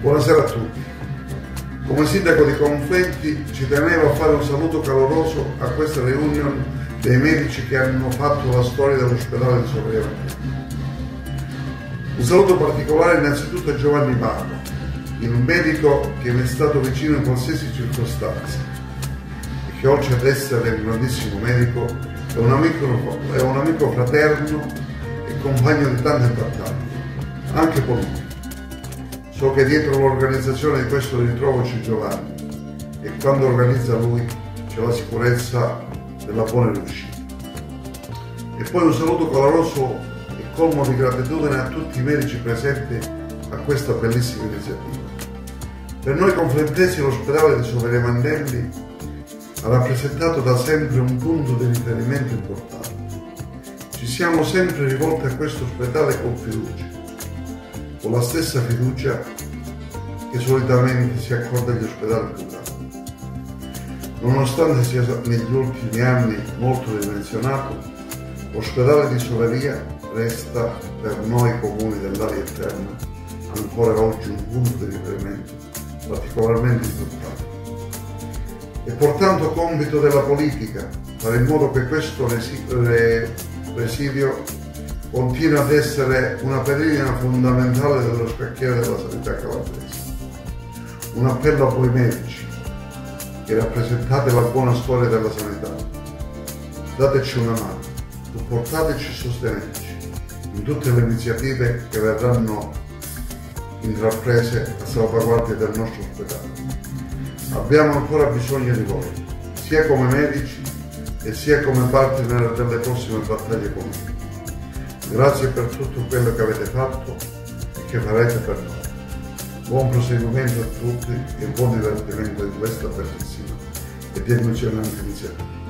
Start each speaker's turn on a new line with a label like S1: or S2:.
S1: Buonasera a tutti. Come sindaco di Conflenti ci tenevo a fare un saluto caloroso a questa riunione dei medici che hanno fatto la storia dell'ospedale di Sovrevento. Un saluto particolare innanzitutto a Giovanni Barro, il medico che mi è stato vicino in qualsiasi circostanza e che oltre ad essere un grandissimo medico è un amico, è un amico fraterno e compagno di tante battaglie, anche politiche. So che dietro l'organizzazione di questo ritrovo c'è Giovanni e quando organizza lui c'è la sicurezza della buona riuscita. E poi un saluto caloroso e colmo di gratitudine a tutti i medici presenti a questa bellissima iniziativa. Per noi conflentesi l'ospedale di Soveria Mandelli ha rappresentato da sempre un punto di riferimento importante. Ci siamo sempre rivolti a questo ospedale con fiducia con la stessa fiducia che solitamente si accorda agli ospedali privati. Nonostante sia negli ultimi anni molto dimensionato, l'ospedale di Soveria resta per noi comuni dell'area interna ancora oggi un punto di riferimento particolarmente importante. È pertanto compito della politica fare in modo che questo residio continua ad essere una pedina fondamentale dello scacchiere della sanità calabrese. Un appello a voi medici che rappresentate la buona storia della sanità. Dateci una mano, supportateci e sosteneteci in tutte le iniziative che verranno intraprese a salvaguardia del nostro ospedale. Abbiamo ancora bisogno di voi, sia come medici e sia come partner delle prossime battaglie comuni. Grazie per tutto quello che avete fatto e che farete per noi. Buon proseguimento a tutti e buon divertimento in questa bellissima ed emozionante iniziativa.